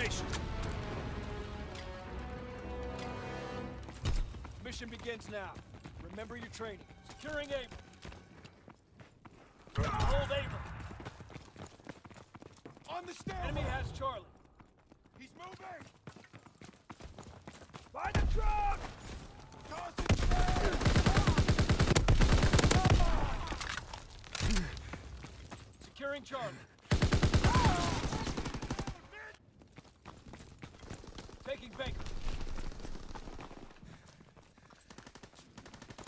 Domination. Mission begins now. Remember your training. Securing Able. Hold Able. On the stairwell! Enemy has Charlie. He's moving! Find the truck! Fire! Securing Charlie. Taking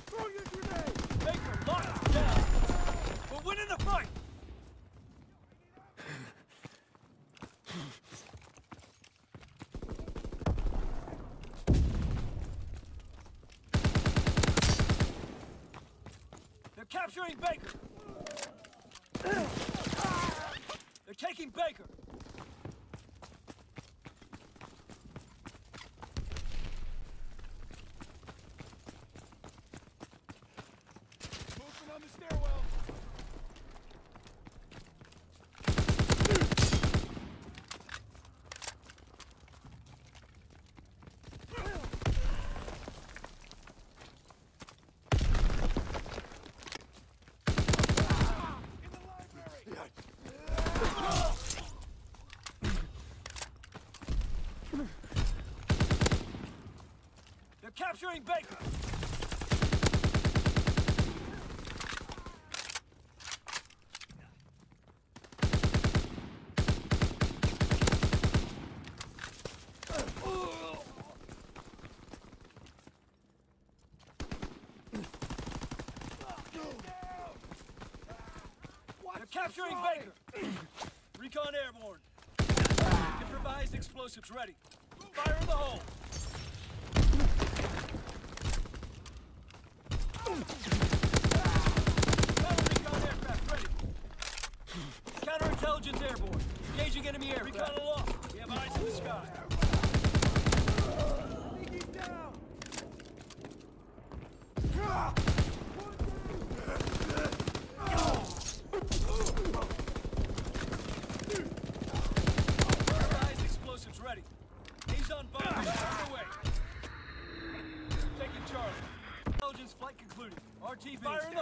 Throw your grenade! Baker locked down. We're winning the fight. They're capturing Baker. They're taking Baker. Capturing Baker. Capturing Baker. Recon airborne. Improvised explosives ready. Fire in the hole. Counter-recon aircraft ready. Counterintelligence airborne. Engaging enemy aircraft. Recon aloft. We have eyes in the sky. He's down! Improvised explosives ready. He's on bombers on the way. Taking Charlie. Intelligence flight concluded. RTB.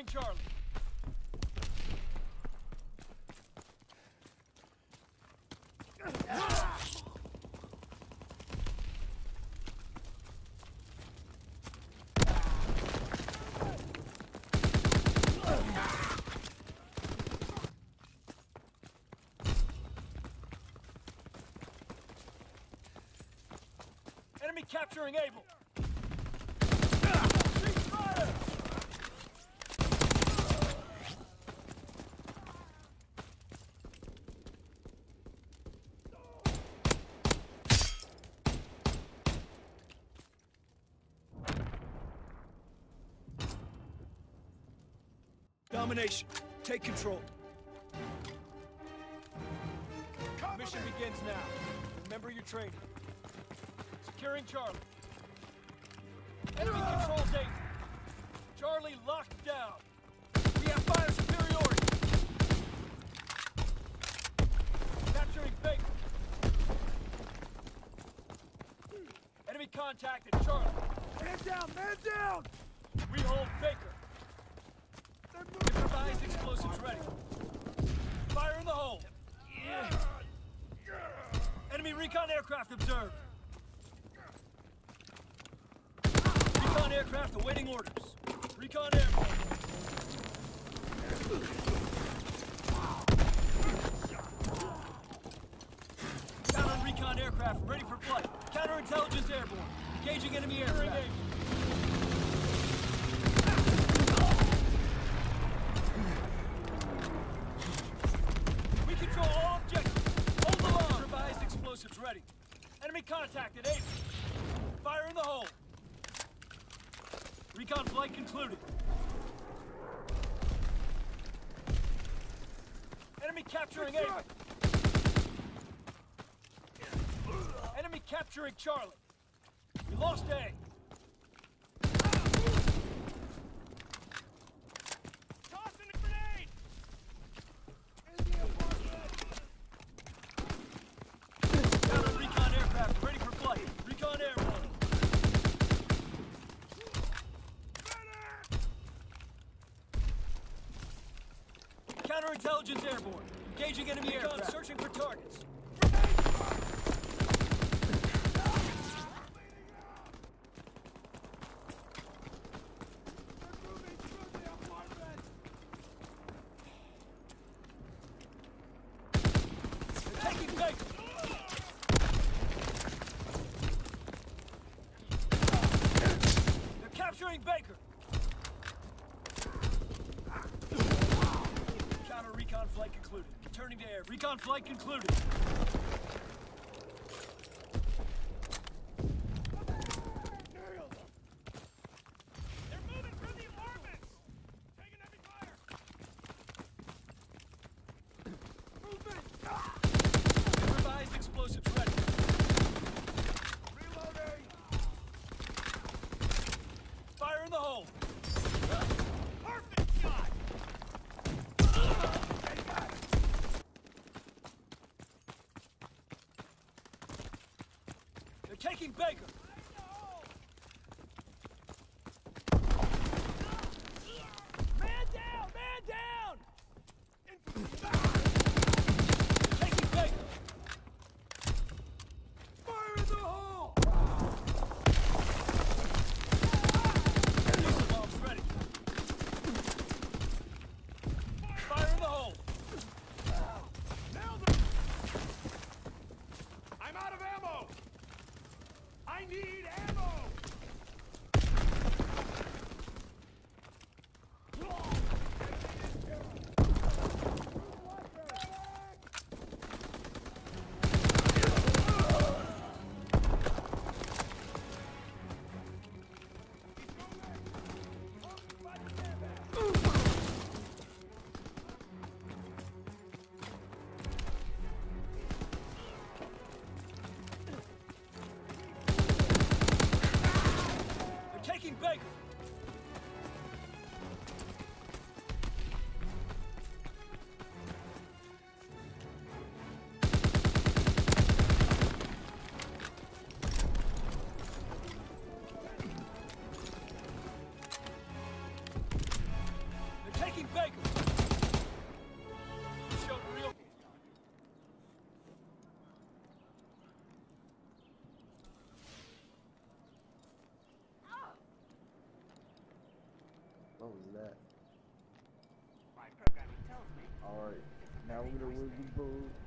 Securing Charlie. Enemy capturing Able. Domination. Take control. Mission begins now. Remember your training. Securing Charlie. Enemy controls Dayton. Charlie locked down. We have fire superiority. Capturing Baker. Enemy contact at Charlie. Man down! Man down! We hold Baker. They're moving! Improvised explosives ready. Fire in the hole. Enemy recon aircraft observed. Recon aircraft awaiting orders. Recon airborne. Counter recon aircraft ready for flight. Counterintelligence airborne. Engaging enemy aircraft. We control all objectives. Hold the line. Improvised explosives ready. Enemy contacted. Aim. Fire in the hole. Concluded. Enemy capturing A. Enemy capturing Charlie. We lost a grenade! Indian apartment! Counter recon aircraft ready for flight. Recon airborne. Counterintelligence airborne. Engaging enemy aircraft. searching for targets. They're moving through the apartment! They're taking Baker. They're capturing Baker. Counter recon flight concluded. Returning to air. Recon flight concluded. Nailed them! They're moving through the apartments. Taking heavy fire. Moving! Improvised explosives ready. Reloading! Fire in the hole. Perfect shot! They got it! They're Baker. Man down! Man down! Infantry! They're taking Baker. Fire in the hole! Diesel bombs ready. Fire in the hole. Nailed them! I'm out of ammo! I need That? My programming tells me Alright, now we're gonna win the boat.